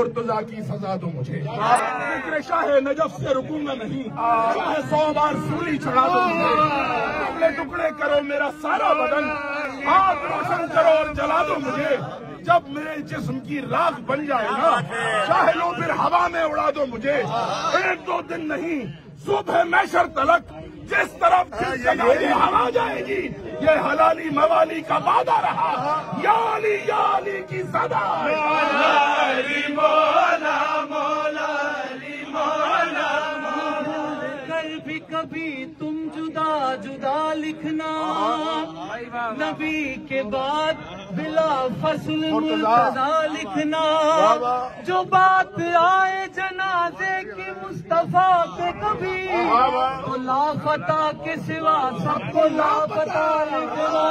مرتضا کی سزا دو مجھے۔ فکر شاہ نجف سے رکوں گا نہیں۔ چاہے سو بار سولی چڑھا دو مجھے۔ ٹکڑے ٹکڑے کرو میرا سارا بدن۔ ہاتھ روشن کرو اور جلا دو مجھے۔ جب میرے جسم کی راکھ بن جائے نا چاہے لو پھر ہوا میں اڑا دو مجھے۔ ایک دو دن نہیں صبح میشر تلک۔ جس طرف ہوا جائے گی یہ حلالی موالی کا وعدہ رہا۔ یا علی یا علی کی صدا بھی کبھی تم جدا جدا لکھنا۔ نبی کے بعد بلا فصل مرتضا لکھنا۔ جو بات آئے جنازے کی مصطفیٰ پہ کبھی۔ تو لاپتا کے سوا سب کو لاپتا لکھنا۔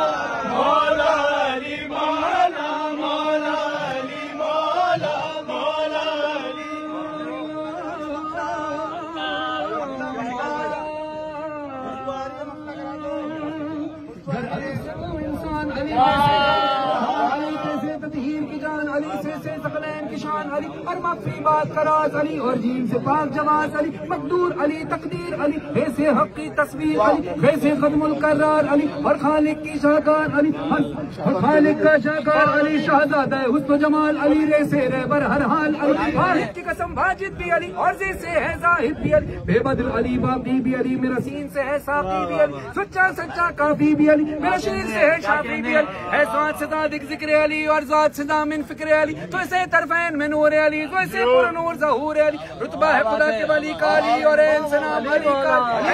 انسان علی علی جیسے تطہیر کی جان علی سے سے ثقلین کی شان علی، اور مخفی بات کراز علی، اور جین سے پاک جواز علی، مقدور علی، تقدیر علی ایسے حق کی تصویر علی ایسے ختم القرار علی، اور خالق کی شاہکار علی، اور خالق کا شاہکار علی، شہزادہ حسن جمال علی، رے سے رے بر ہر حال علی واحد کی قسم واجد بھی علی، اور زی سے ہے زاہد بھی علی، بے بدل علی، باقی بھی علی، میرا سین سے ہے ساقی بھی علی، سچا سچا کافی بھی علی، میرا شیر سے ہے شافی بھی علی، ہے ذات سے زادق ذکر علی، اور ذات سے من فکر علی تو اسے طرفین میں نور علی تو اسے پر نور ظہور علی رتبہ ہے خدا کے ولی کالی اور این سنام علی کالی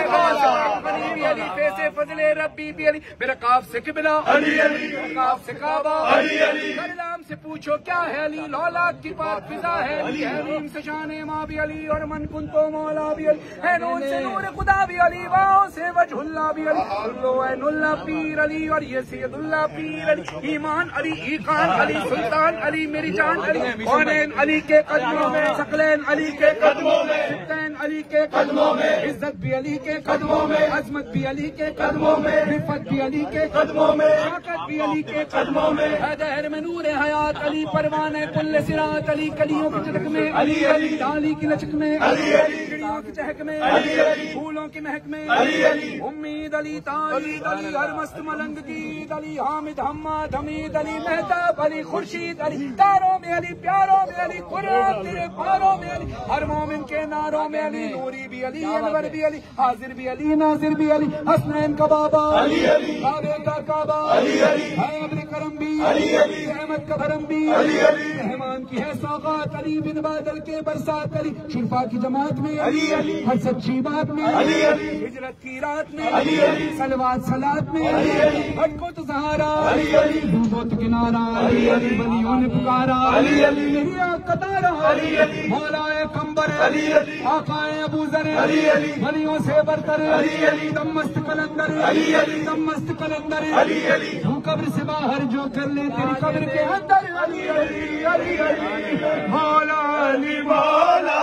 علی علی فیسے فضل ربی بھی علی؟ میرا کاف سے قبلہ علی علی۔ کاف سے کعبہ علی علی۔ کلام سے پوچھو کیا ہے علی؟ لولاک کی پاک فضا ہے علی ہے نیم سے شان ماں بھی علی اور من کن تو مولا بھی علی ہے نون سے نور خدا بھی علی واؤ سے وجہ اللہ بھی علی۔ اللہ عین اللہ پیر علی اور یہ سید اللہ پیر علی ایمان علی ایقان علی سلطان علی میری جان علی کونین علی کے قدموں میں؟ شکلین علی کے قدموں میں۔ ستین علی کے قدموں میں۔ عزت بھی علی کے قدموں میں۔ عظمت بھی علی کے قدموں میں۔ رفت بھی علی کے قدموں میں۔ طاقت بھی علی کے قدموں میں۔ ہے میں نور حیات علی پروان کل سرات علی کلیوں کی چٹک میں علی علی ڈالی کی لچک میں علی علی چڑیوں کی چہک میں علی علی پھولوں کی مہک میں علی علی امید علی تاجید علی ہر مست ملنگ گید علی حامد حماد حمید علی مہتاب علی خورشید علی تاروں میں علی پیاروں میں علی قرآن تیرے پاروں میں علی ہر مومن کے ناروں میں علی نوری بھی علی انور بھی علی حاضر بھی علی ناظر بھی علی حسنین کا بابا علی علی علی علی ہے کرم بھی علی علی احمد کا بھرم بھی علی علی رحمان کی ہے سوغات علی بن بادل کے برسات علی شرفا کی جماعت میں علی علی ہر سچی بات میں علی علی ہجرت کی رات میں علی علی سلوات سلاد میں علی علی ہٹ کو تو سہارا علی علی ڈوبو تو کنارا علی علی بلیوں نے پکارا علی علی میری علی علی مولا کمبر علی علی آقا ابو ذر علی علی بلیوں سے برتر علی علی دم مست کلندر علی علی دم مست کلندر علی علی تو قبر سے باہر جو کر لے تیری قبر کے اندر علی علی علی علی مولا علی مولا